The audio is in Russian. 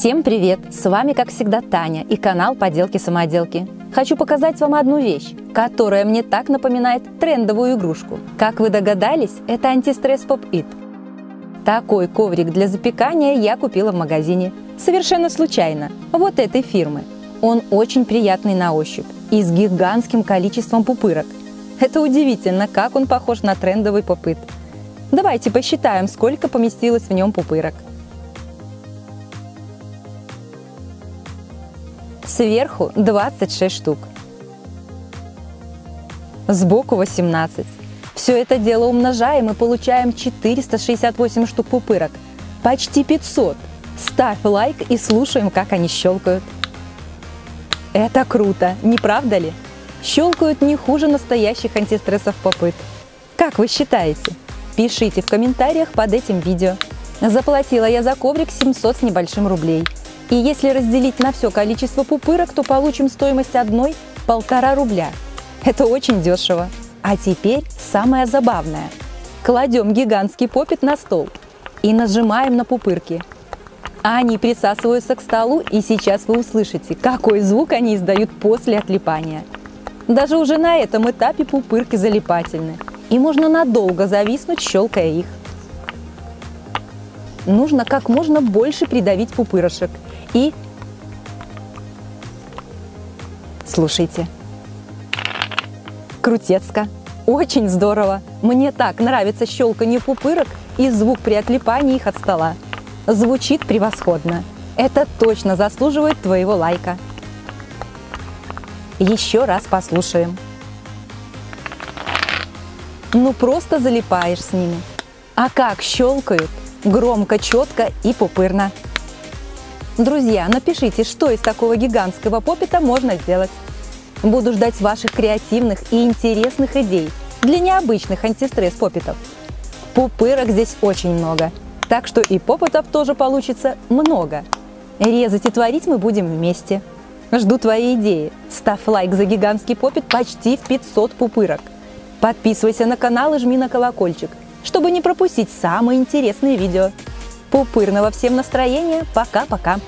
Всем привет! С вами, как всегда, Таня и канал Поделки-самоделки. Хочу показать вам одну вещь, которая мне так напоминает трендовую игрушку. Как вы догадались, это антистресс Pop-It. Такой коврик для запекания я купила в магазине. Совершенно случайно. Вот этой фирмы. Он очень приятный на ощупь и с гигантским количеством пупырок. Это удивительно, как он похож на трендовый попыт. Давайте посчитаем, сколько поместилось в нем пупырок. Сверху 26 штук. Сбоку 18. Все это дело умножаем и получаем 468 штук пупырок. Почти 500. Ставь лайк и слушаем, как они щелкают. Это круто, не правда ли? Щелкают не хуже настоящих антистрессов попыт. Как вы считаете? Пишите в комментариях под этим видео. Заплатила я за коврик 700 с небольшим рублей – и если разделить на все количество пупырок, то получим стоимость одной – полтора рубля. Это очень дешево. А теперь самое забавное. Кладем гигантский попит на стол и нажимаем на пупырки. Они присасываются к столу, и сейчас вы услышите, какой звук они издают после отлипания. Даже уже на этом этапе пупырки залипательны, и можно надолго зависнуть, щелкая их. Нужно как можно больше придавить пупырышек – и слушайте. Крутецко. Очень здорово. Мне так нравится щелканье пупырок и звук при отлипании их от стола. Звучит превосходно. Это точно заслуживает твоего лайка. Еще раз послушаем. Ну просто залипаешь с ними. А как щелкают? Громко, четко и пупырно. Друзья, напишите, что из такого гигантского попита можно сделать. Буду ждать ваших креативных и интересных идей для необычных антистресс попитов. Пупырок здесь очень много, так что и попытов тоже получится много. Резать и творить мы будем вместе. Жду твои идеи. Ставь лайк за гигантский попит почти в 500 пупырок. Подписывайся на канал и жми на колокольчик, чтобы не пропустить самые интересные видео. Пупырного всем настроения. Пока-пока.